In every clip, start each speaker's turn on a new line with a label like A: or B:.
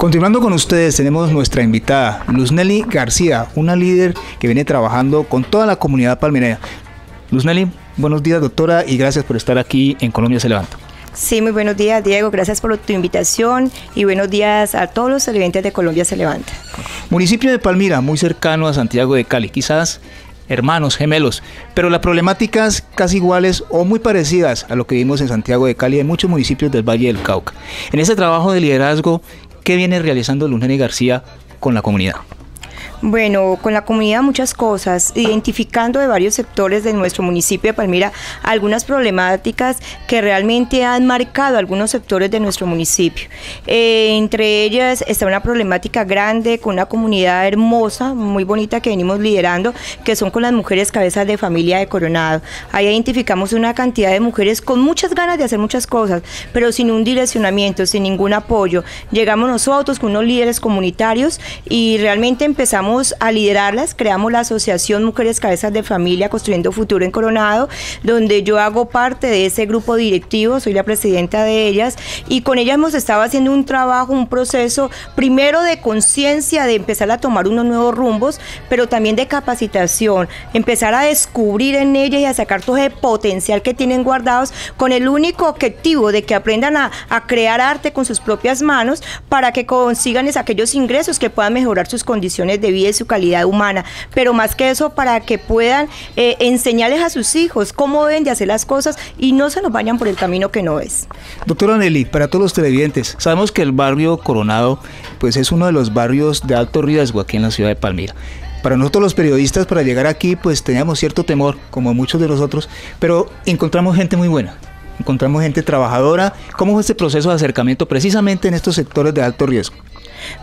A: Continuando con ustedes, tenemos nuestra invitada, Luz Nelly García, una líder que viene trabajando con toda la comunidad palminera. Luz Nelly, buenos días doctora y gracias por estar aquí en Colombia se levanta.
B: Sí, muy buenos días Diego, gracias por tu invitación y buenos días a todos los televidentes de Colombia se levanta.
A: Municipio de Palmira, muy cercano a Santiago de Cali, quizás hermanos, gemelos, pero las problemáticas casi iguales o muy parecidas a lo que vimos en Santiago de Cali y en muchos municipios del Valle del Cauca. En ese trabajo de liderazgo, ¿qué viene realizando Luz García con la comunidad?
B: Bueno, con la comunidad muchas cosas, identificando de varios sectores de nuestro municipio de Palmira algunas problemáticas que realmente han marcado algunos sectores de nuestro municipio. Eh, entre ellas está una problemática grande con una comunidad hermosa, muy bonita que venimos liderando, que son con las mujeres cabezas de familia de Coronado. Ahí identificamos una cantidad de mujeres con muchas ganas de hacer muchas cosas, pero sin un direccionamiento, sin ningún apoyo. Llegamos nosotros con unos líderes comunitarios y realmente empezamos a liderarlas, creamos la Asociación Mujeres Cabezas de Familia Construyendo Futuro en Coronado, donde yo hago parte de ese grupo directivo, soy la presidenta de ellas, y con ellas hemos estado haciendo un trabajo, un proceso, primero de conciencia, de empezar a tomar unos nuevos rumbos, pero también de capacitación, empezar a descubrir en ellas y a sacar todo ese potencial que tienen guardados, con el único objetivo de que aprendan a, crear arte con sus propias manos para que consigan aquellos ingresos que puedan mejorar sus condiciones de vida su calidad humana, pero más que eso para que puedan eh, enseñarles a sus hijos cómo deben de hacer las cosas y no se nos vayan por el camino que no es.
A: Doctora Nelly, para todos los televidentes, sabemos que el barrio Coronado pues es uno de los barrios de alto riesgo aquí en la ciudad de Palmira. Para nosotros los periodistas, para llegar aquí, pues teníamos cierto temor, como muchos de nosotros, pero encontramos gente muy buena, encontramos gente trabajadora. ¿Cómo fue este proceso de acercamiento precisamente en estos sectores de alto riesgo?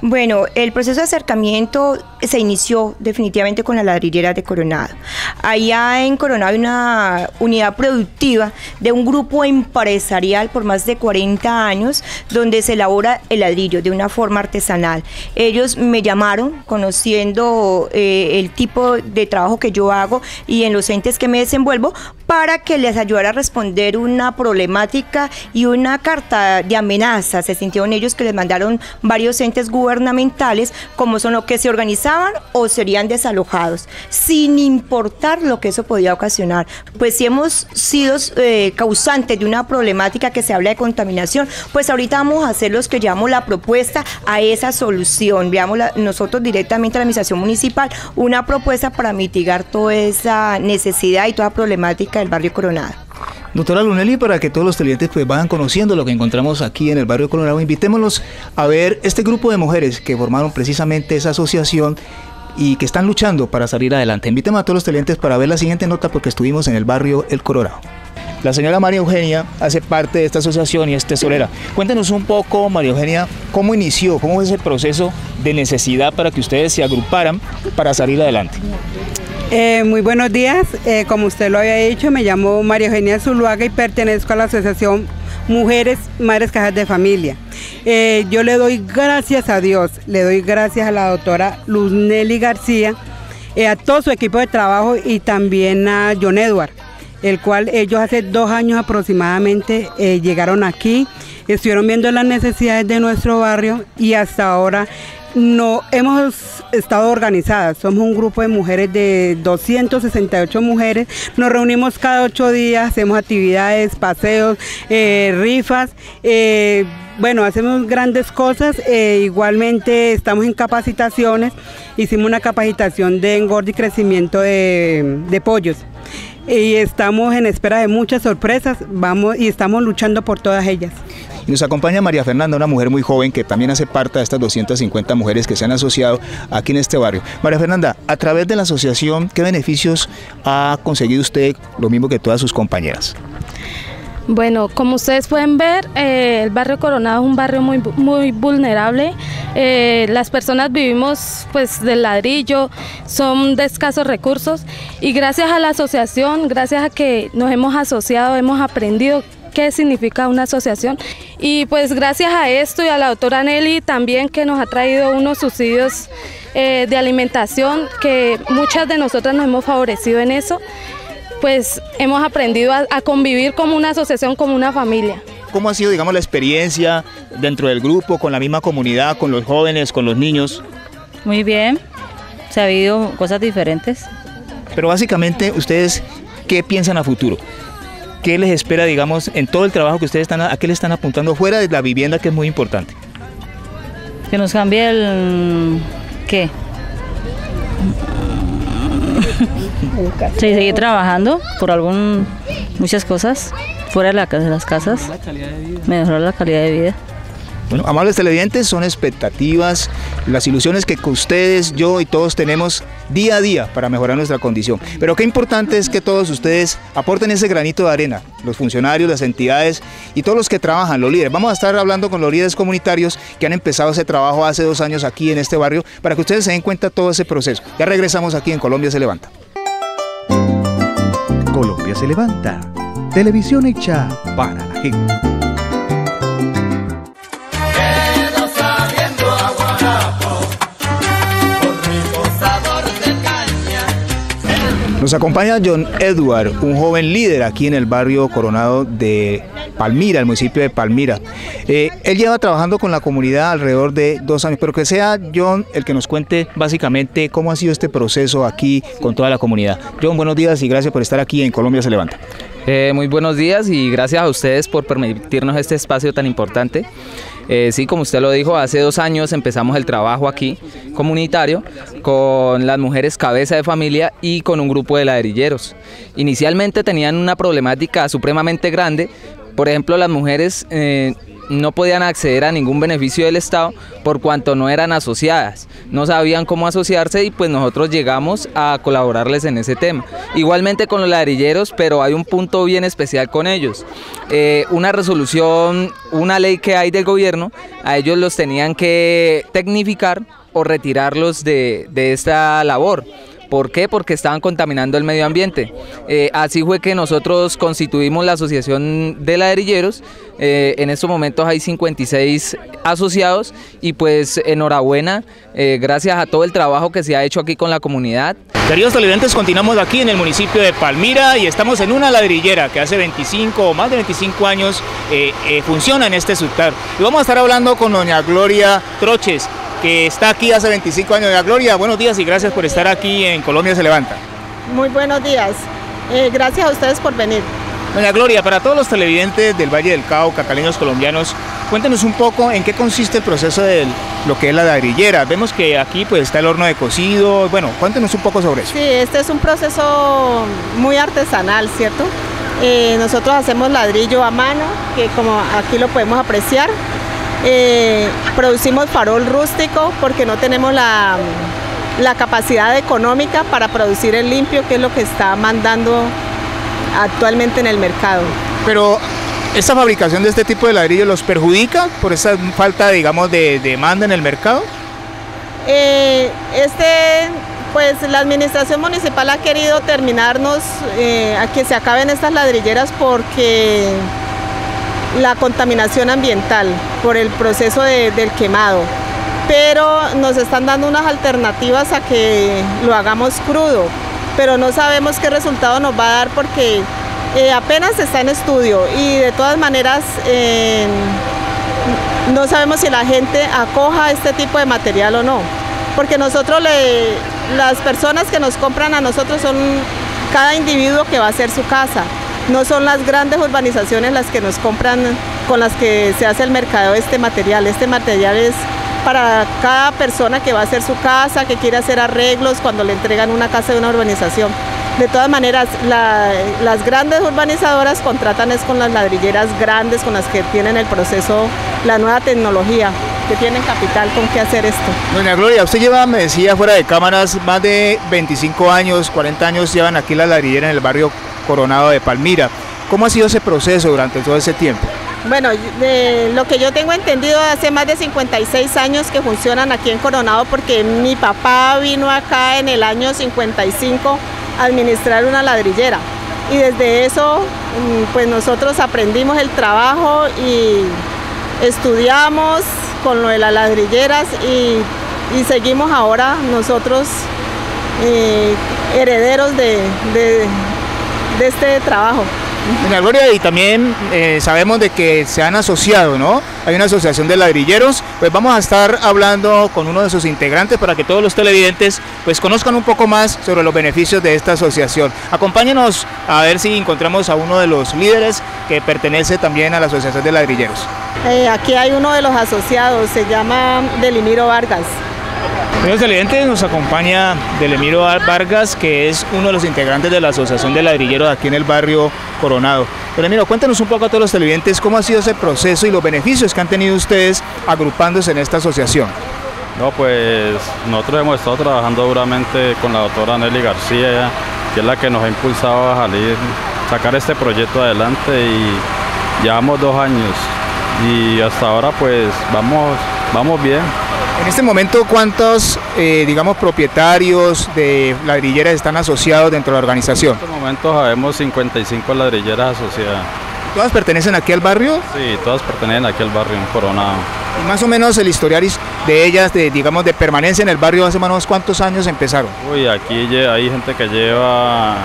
B: Bueno, el proceso de acercamiento se inició definitivamente con la ladrillera de Coronado. Allá en Coronado hay una unidad productiva de un grupo empresarial por más de 40 años donde se elabora el ladrillo de una forma artesanal. Ellos me llamaron conociendo eh, el tipo de trabajo que yo hago y en los entes que me desenvuelvo para que les ayudara a responder una problemática y una carta de amenaza. Se sintieron ellos que les mandaron varios entes gubernamentales como son los que se organizaban o serían desalojados, sin importar lo que eso podía ocasionar. Pues si hemos sido eh, causantes de una problemática que se habla de contaminación, pues ahorita vamos a hacer los que llamamos la propuesta a esa solución. Veamos nosotros directamente a la administración municipal una propuesta para mitigar toda esa necesidad y toda problemática del barrio Coronado.
A: Doctora Lunelli, para que todos los televidentes pues vayan conociendo lo que encontramos aquí en el barrio Coronado, invitémoslos a ver este grupo de mujeres que formaron precisamente esa asociación y que están luchando para salir adelante. Invitemos a todos los televidentes para ver la siguiente nota porque estuvimos en el barrio El Coronado. La señora María Eugenia hace parte de esta asociación y es tesorera. Cuéntenos un poco, María Eugenia, cómo inició, cómo es ese proceso de necesidad para que ustedes se agruparan para salir adelante.
C: Eh, muy buenos días, eh, como usted lo había dicho, me llamo María Eugenia Zuluaga y pertenezco a la Asociación Mujeres Madres Cajas de Familia. Eh, yo le doy gracias a Dios, le doy gracias a la doctora Luz Nelly García, a todo su equipo de trabajo y también a John Edward, el cual ellos hace dos años aproximadamente llegaron aquí, estuvieron viendo las necesidades de nuestro barrio y hasta ahora no hemos estado organizadas. Somos un grupo de mujeres de 268 mujeres. Nos reunimos cada ocho días, hacemos actividades, paseos, eh, rifas. Eh, bueno, hacemos grandes cosas. Eh, igualmente estamos en capacitaciones. Hicimos una capacitación de engorde y crecimiento de, de pollos y estamos en espera de muchas sorpresas vamos y estamos luchando por todas ellas.
A: Y nos acompaña María Fernanda, una mujer muy joven que también hace parte de estas 250 mujeres que se han asociado aquí en este barrio. María Fernanda, a través de la asociación, ¿qué beneficios ha conseguido usted, lo mismo que todas sus compañeras?
D: Bueno, como ustedes pueden ver, eh, el barrio Coronado es un barrio muy, muy vulnerable. Eh, las personas vivimos pues del ladrillo, son de escasos recursos y gracias a la asociación, gracias a que nos hemos asociado, hemos aprendido qué significa una asociación. Y pues gracias a esto y a la doctora Nelly también que nos ha traído unos subsidios eh, de alimentación que muchas de nosotras nos hemos favorecido en eso, pues hemos aprendido a, convivir como una asociación, como una familia.
A: ¿cómo ha sido, digamos, la experiencia dentro del grupo, con la misma comunidad, con los jóvenes, con los niños?
E: Muy bien, se ha habido cosas diferentes.
A: Pero básicamente, ¿ustedes qué piensan a futuro? ¿Qué les espera, digamos, en todo el trabajo que ustedes están, a qué le están apuntando fuera de la vivienda, que es muy importante?
E: Que nos cambie el... ¿qué? Sí, seguir trabajando por algún muchas cosas fuera de, la, de las casas, mejorar la calidad de vida.
A: Bueno, amables televidentes, son expectativas, las ilusiones que ustedes, yo y todos tenemos día a día para mejorar nuestra condición. Pero qué importante es que todos ustedes aporten ese granito de arena, los funcionarios, las entidades y todos los que trabajan, los líderes. Vamos a estar hablando con los líderes comunitarios que han empezado ese trabajo hace dos años aquí en este barrio para que ustedes se den cuenta todo ese proceso. Ya regresamos aquí en Colombia se levanta.
F: Colombia se levanta. Televisión hecha para la gente.
A: Nos acompaña John Edward, un joven líder aquí en el barrio Coronado de Palmira, el municipio de Palmira. Eh, él lleva trabajando con la comunidad alrededor de dos años, pero que sea John el que nos cuente básicamente cómo ha sido este proceso aquí con toda la comunidad. John, buenos días y gracias por estar aquí en Colombia se levanta.
G: Eh, muy buenos días y gracias a ustedes por permitirnos este espacio tan importante. Eh, sí, como usted lo dijo, hace dos años empezamos el trabajo aquí comunitario con las mujeres cabeza de familia y con un grupo de ladrilleros. Inicialmente tenían una problemática supremamente grande, por ejemplo las mujeres eh, no podían acceder a ningún beneficio del Estado por cuanto no eran asociadas, no sabían cómo asociarse y pues nosotros llegamos a colaborarles en ese tema. Igualmente con los ladrilleros, pero hay un punto bien especial con ellos. Eh, una resolución, una ley que hay del gobierno, a ellos los tenían que tecnificar o retirarlos de, de esta labor. ¿Por qué? Porque estaban contaminando el medio ambiente. Eh, así fue que nosotros constituimos la Asociación de Ladrilleros. Eh, en estos momentos hay 56 asociados y pues enhorabuena, eh, gracias a todo el trabajo que se ha hecho aquí con la comunidad.
A: Queridos televidentes, continuamos aquí en el municipio de Palmira y estamos en una ladrillera que hace 25 o más de 25 años funciona en este sector. Y vamos a estar hablando con doña Gloria Troches, que está aquí hace 25 años. de Gloria, buenos días y gracias por estar aquí en Colombia se levanta.
H: Muy buenos días. Eh, gracias a ustedes por venir.
A: Doña Gloria, para todos los televidentes del Valle del Cauca, caleños colombianos, cuéntenos un poco en qué consiste el proceso de lo que es la ladrillera. Vemos que aquí pues está el horno de cocido. Bueno, cuéntenos un poco sobre eso.
H: Sí, este es un proceso muy artesanal, ¿cierto? Eh, nosotros hacemos ladrillo a mano, que como aquí lo podemos apreciar. Eh, producimos farol rústico porque no tenemos la, la capacidad económica para producir el limpio, que es lo que está mandando actualmente en el mercado.
A: Pero ¿esta fabricación de este tipo de ladrillos los perjudica por esa falta, digamos, de demanda en el mercado?
H: Eh, este, pues la administración municipal ha querido terminarnos eh, a que se acaben estas ladrilleras porque la contaminación ambiental por el proceso del quemado, pero nos están dando unas alternativas a que lo hagamos crudo, pero no sabemos qué resultado nos va a dar porque eh, apenas está en estudio y de todas maneras no sabemos si la gente acoja este tipo de material o no, porque nosotros le, las personas que nos compran a nosotros son cada individuo que va a hacer su casa no son las grandes urbanizaciones las que nos compran, con las que se hace el mercado este material. Este material es para cada persona que va a hacer su casa, que quiere hacer arreglos cuando le entregan una casa de una urbanización. De todas maneras, las grandes urbanizadoras contratan es con las ladrilleras grandes con las que tienen el proceso, la nueva tecnología, que tienen capital con qué hacer esto.
A: Doña Gloria, usted lleva, me decía, fuera de cámaras, más de 25 años, 40 años llevan aquí la ladrillera en el barrio Coronado de Palmira. ¿Cómo ha sido ese proceso durante todo ese tiempo?
H: Bueno, de lo que yo tengo entendido, hace más de 56 años que funcionan aquí en Coronado porque mi papá vino acá en el año 55 a administrar una ladrillera. Y desde eso, mm, pues nosotros aprendimos el trabajo y estudiamos con lo de las ladrilleras y, seguimos ahora nosotros eh, herederos de, de este trabajo.
A: Doña Gloria, y también eh, sabemos de que se han asociado, ¿no? Hay una asociación de ladrilleros, pues vamos a estar hablando con uno de sus integrantes para que todos los televidentes pues conozcan un poco más sobre los beneficios de esta asociación. Acompáñenos a ver si encontramos a uno de los líderes que pertenece también a la Asociación de Ladrilleros.
H: Eh, aquí hay uno de los asociados, se llama Delimiro Vargas.
A: Señores televidentes, nos acompaña Delemiro Vargas, que es uno de los integrantes de la Asociación de Ladrilleros aquí en el barrio Coronado. Delemiro, cuéntanos un poco a todos los televidentes cómo ha sido ese proceso y los beneficios que han tenido ustedes agrupándose en esta asociación.
I: No, pues nosotros hemos estado trabajando duramente con la doctora Nelly García, que es la que nos ha impulsado a salir, sacar este proyecto adelante y llevamos dos años y hasta ahora pues vamos, vamos bien.
A: En este momento, ¿cuántos, eh, digamos, propietarios de ladrilleras están asociados dentro de la organización?
I: En este momento sabemos 55 ladrilleras asociadas.
A: ¿Todas pertenecen aquí al barrio?
I: Sí, todas pertenecen aquí al barrio, en Coronado.
A: Y más o menos el historial de ellas, de, digamos, de permanencia en el barrio, hace más o menos cuántos años empezaron?
I: Uy, aquí hay gente que lleva,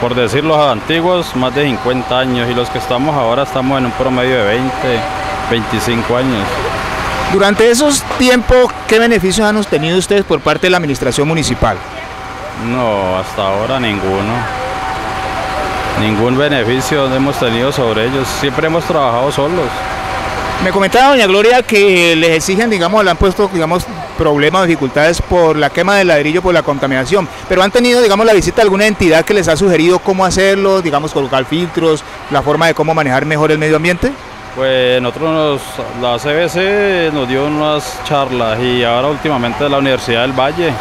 I: por decir los antiguos, más de 50 años y los que estamos ahora estamos en un promedio de 20, 25 años.
A: Durante esos tiempos, ¿qué beneficios han obtenido ustedes por parte de la administración municipal?
I: No, hasta ahora ninguno. Ningún beneficio hemos tenido sobre ellos. Siempre hemos trabajado solos.
A: Me comentaba doña Gloria que les exigen, digamos, le han puesto, digamos, problemas, dificultades por la quema del ladrillo, por la contaminación, pero han tenido, digamos, la visita de alguna entidad que les ha sugerido cómo hacerlo, digamos, colocar filtros, la forma de cómo manejar mejor el medio ambiente.
I: Pues nosotros, la CBC nos dio unas charlas y ahora últimamente la Universidad del Valle,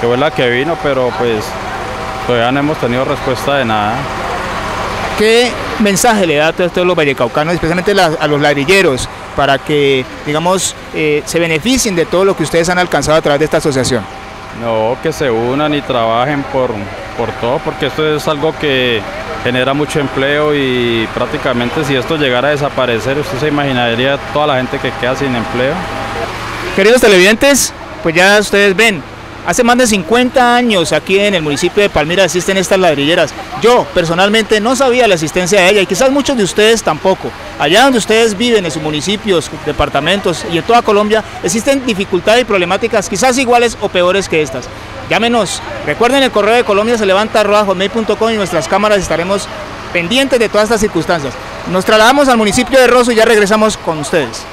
I: que fue la que vino, pero pues todavía no hemos tenido respuesta de nada.
A: ¿Qué mensaje le da a todos los vallecaucanos, especialmente a los ladrilleros, para que, digamos, eh, se beneficien de todo lo que ustedes han alcanzado a través de esta asociación?
I: No, que se unan y trabajen por, por todo, porque esto es algo que genera mucho empleo y prácticamente si esto llegara a desaparecer, usted se imaginaría toda la gente que queda sin empleo.
A: Queridos televidentes, pues ya ustedes ven, hace más de 50 años aquí en el municipio de Palmira existen estas ladrilleras. Yo personalmente no sabía la existencia de ella y quizás muchos de ustedes tampoco. Allá donde ustedes viven, en sus municipios, departamentos y en toda Colombia, existen dificultades y problemáticas quizás iguales o peores que estas. Llámenos. Recuerden el correo de Colombia se levanta y nuestras cámaras estaremos pendientes de todas estas circunstancias. Nos trasladamos al municipio de Rosso y ya regresamos con ustedes.